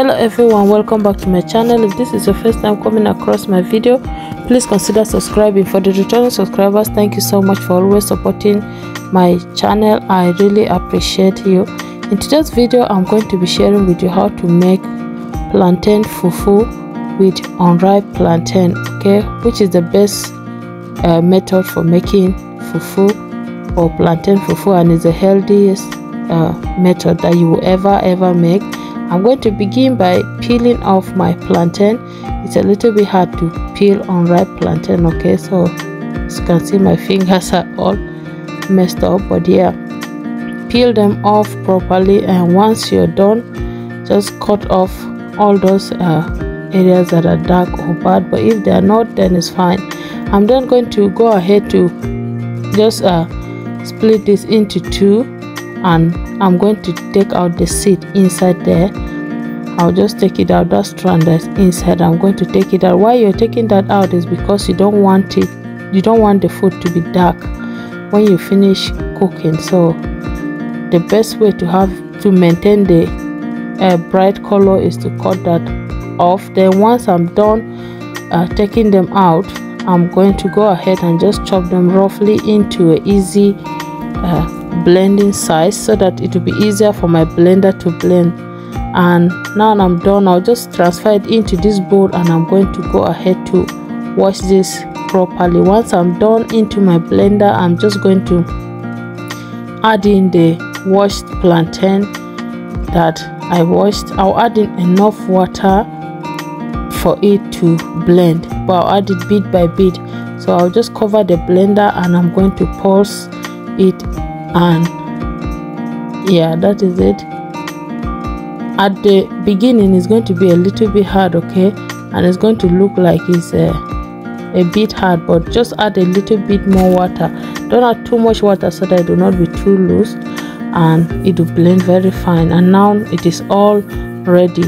hello everyone welcome back to my channel. If this is your first time coming across my video please consider subscribing. For the returning subscribers thank you so much for always supporting my channel. I really appreciate you. In today's video i'm going to be sharing with you how to make plantain fufu with unripe plantain okay? Which is the best uh, method for making fufu or plantain fufu and is the healthiest uh, method that you will ever ever make I'm going to begin by peeling off my plantain. It's a little bit hard to peel unripe plantain, okay? So as you can see my fingers are all messed up, but yeah, peel them off properly and once you're done, just cut off all those uh, areas that are dark or bad, but if they are not, then it's fine. I'm then going to go ahead to just uh, split this into two and I'm going to take out the seed inside there. I'll just take it out that strand that's inside. I'm going to take it out. Why you're taking that out is because you don't want it you don't want the food to be dark when you finish cooking. So the best way to have to maintain the uh, bright color is to cut that off. Then once I'm done uh, taking them out I'm going to go ahead and just chop them roughly into a easy uh, blending size so that it will be easier for my blender to blend. And now I'm done I'll just transfer it into this bowl and I'm going to go ahead to wash this properly. Once I'm done into my blender I'm just going to add in the washed plantain that I washed. I'll add in enough water for it to blend but I'll add it bit by bit. So I'll just cover the blender and I'm going to pulse it and yeah that is it. At the beginning it's going to be a little bit hard okay? And it's going to look like it's a, a bit hard but just add a little bit more water. Don't add too much water so that it will not be too loose and it will blend very fine. And now it is all ready.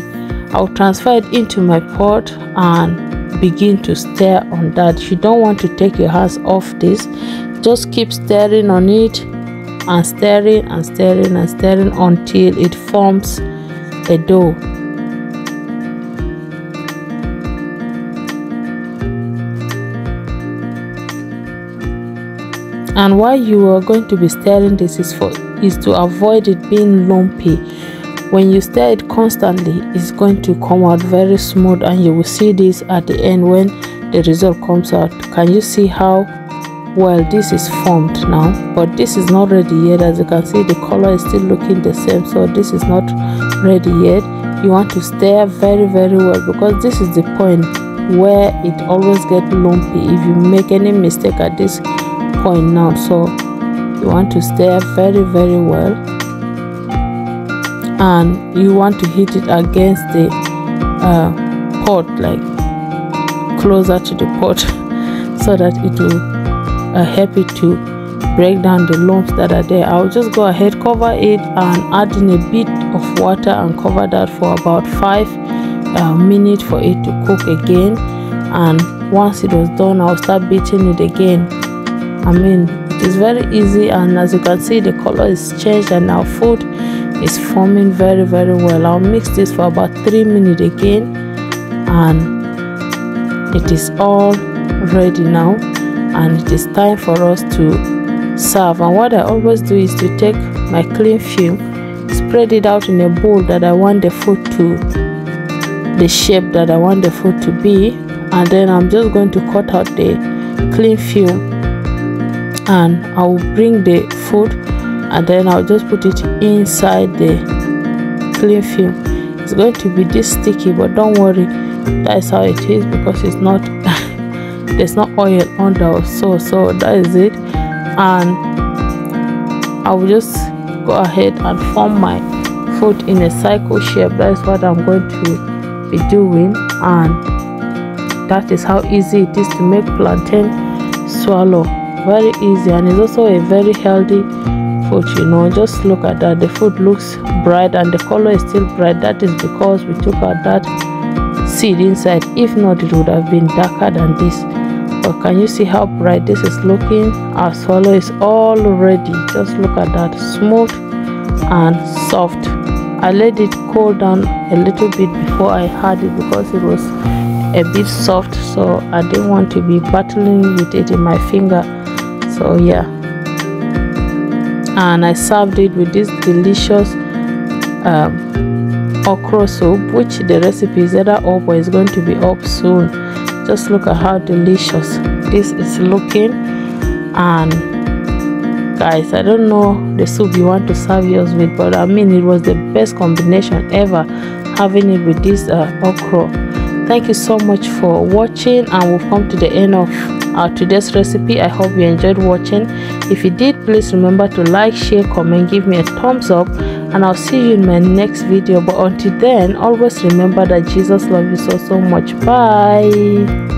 I'll transfer it into my pot and begin to stir on that. You don't want to take your hands off this. Just keep stirring on it and stirring and stirring and stirring until it forms a dough. And why you are going to be stirring this is for is to avoid it being lumpy. When you stir it constantly, it's going to come out very smooth and you will see this at the end when the result comes out. Can you see how well this is formed now but this is not ready yet. As you can see the color is still looking the same so this is not ready yet. You want to stir very very well because this is the point where it always get lumpy if you make any mistake at this point now. So you want to stir very very well and you want to hit it against the uh, pot like closer to the pot so that it will uh, happy to break down the lumps that are there. I'll just go ahead cover it and add in a bit of water and cover that for about five uh, minutes for it to cook again. And once it was done i'll start beating it again. I mean it is very easy and as you can see the color is changed and our food is forming very very well. I'll mix this for about three minutes again and it is all ready now and it is time for us to serve. And what I always do is to take my cling film spread it out in a bowl that I want the food to the shape that I want the food to be. And then I'm just going to cut out the cling film and I will bring the food and then I'll just put it inside the cling film. It's going to be this sticky but don't worry that's how it is because it's not there's no oil under so so that is it. And i will just go ahead and form my foot in a cycle shape. That is what i'm going to be doing and that is how easy it is to make plantain swallow. Very easy and it's also a very healthy food you know. Just look at that. The food looks bright and the color is still bright. That is because we took out that seed inside. If not it would have been darker than this but can you see how bright this is looking? Our swallow is all ready just look at that smooth and soft. I let it cool down a little bit before I had it because it was a bit soft so I didn't want to be battling with it in my finger. So yeah. And I served it with this delicious um, okra soup which the recipe is either up or is going to be up soon just look at how delicious this is looking. And guys i don't know the soup you want to serve yours with but i mean it was the best combination ever having it with this uh, okra. Thank you so much for watching and we've come to the end of our today's recipe. I hope you enjoyed watching. If you did please remember to like share comment give me a thumbs up and i'll see you in my next video. But until then always remember that jesus loves you so so much. Bye